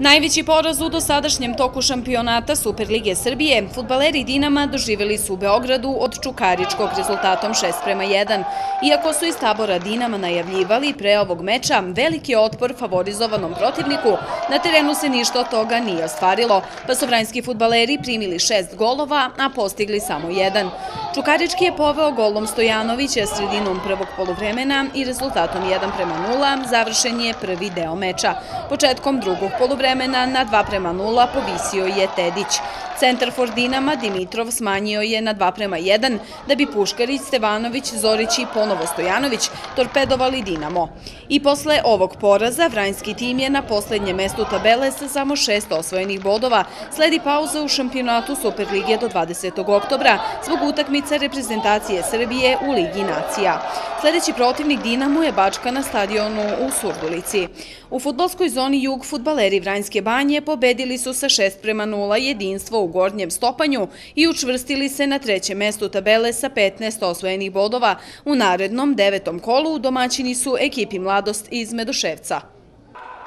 Najveći poraz u dosadašnjem toku šampionata Superlige Srbije futbaleri Dinama doživjeli su u Beogradu od Čukaričkog rezultatom 6 prema 1. Iako su iz tabora Dinama najavljivali pre ovog meča veliki otpor favorizovanom protivniku, na terenu se ništa od toga nije ostvarilo, pa su vranjski futbaleri primili šest golova, a postigli samo jedan. Čukarički je poveo golom Stojanovića sredinom prvog polovremena i rezultatom 1 prema 0 završen je prvi deo meča. Početkom drugog polovremena na 2 prema 0 povisio je Tedić. Centar for Dinama Dimitrov smanjio je na 2 prema 1, da bi Puškarić, Stevanović, Zorić i ponovo Stojanović torpedovali Dinamo. I posle ovog poraza, Vranjski tim je na poslednje mestu tabele sa samo šest osvojenih bodova. Sledi pauza u šampionatu Superlige do 20. oktobra zbog utakmica reprezentacije Srbije u Ligi nacija. Sledeći protivnik Dinamo je Bačka na stadionu u Surdulici. U futbolskoj zoni Jug futbaleri Vranjske banje pobedili su sa 6 prema 0 jedinstvo u gornjem stopanju i učvrstili se na trećem mestu tabele sa 15 osvojenih bodova. U narednom devetom kolu domaćini su ekipi Mladost iz Medoševca.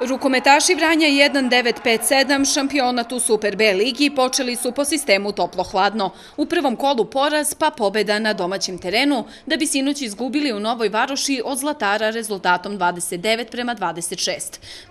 Rukometaši Vranja 1957 šampionat u Super B ligi počeli su po sistemu toplo-hladno. U prvom kolu poraz pa pobeda na domaćem terenu da bi sinoć izgubili u Novoj Varoši od Zlatara rezultatom 29 prema 26.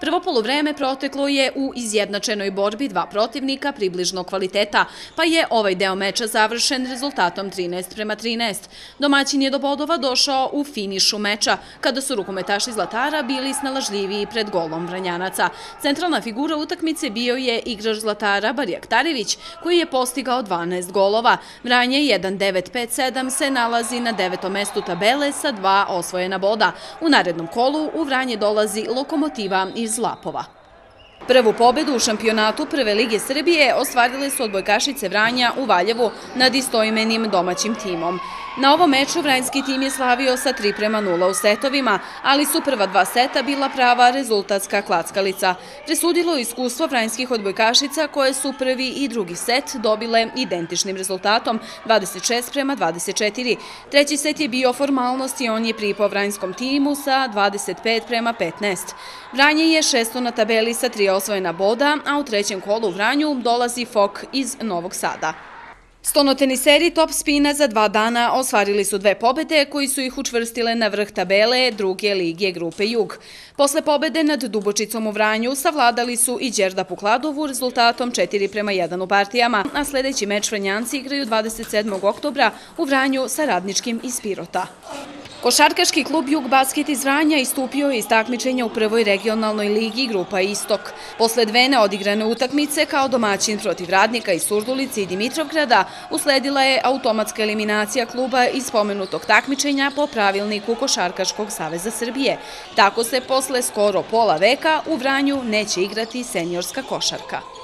Prvo polovreme proteklo je u izjednačenoj borbi dva protivnika približnog kvaliteta, pa je ovaj deo meča završen rezultatom 13 prema 13. Domaćin je do bodova došao u finišu meča, kada su rukometaši Zlatara bili snalažljiviji pred golom Vranja. Vranjanaca. Centralna figura utakmice bio je igrač Zlatara Barjaktarević, koji je postigao 12 golova. Vranje 1-9-5-7 se nalazi na devetom mestu tabele sa dva osvojena boda. U narednom kolu u Vranje dolazi lokomotiva iz Lapova. Prvu pobedu u šampionatu Prve lige Srbije ostvarile su odbojkašice Vranja u Valjevu nad istoimenim domaćim timom. Na ovom meču Vranjski tim je slavio sa 3 prema 0 u setovima, ali su prva dva seta bila prava rezultatska klackalica. Presudilo iskustvo vranjskih odbojkašica koje su prvi i drugi set dobile identičnim rezultatom 26 prema 24. Treći set je bio formalnost i on je pripao vranjskom timu sa 25 prema 15. Vranje je šesto na tabeli sa tri osvojena boda, a u trećem kolu Vranju dolazi Fok iz Novog Sada. Stonoteniseri top spina za dva dana osvarili su dve pobede koji su ih učvrstile na vrh tabele druge lige grupe Jug. Posle pobede nad Dubočicom u Vranju savladali su i Đerda Pukladovu rezultatom 4 prema 1 u partijama, a sledeći meč Vranjanci igraju 27. oktobra u Vranju sa radničkim iz Pirota. Košarkaški klub Jug Basket iz Vranja istupio je iz takmičenja u prvoj regionalnoj ligi Grupa Istok. Posle dve neodigrane utakmice kao domaćin protiv Radnika iz Surdulice i Dimitrovgrada usledila je automatska eliminacija kluba iz spomenutog takmičenja po pravilniku Košarkaškog saveza Srbije. Tako se posle skoro pola veka u Vranju neće igrati senjorska košarka.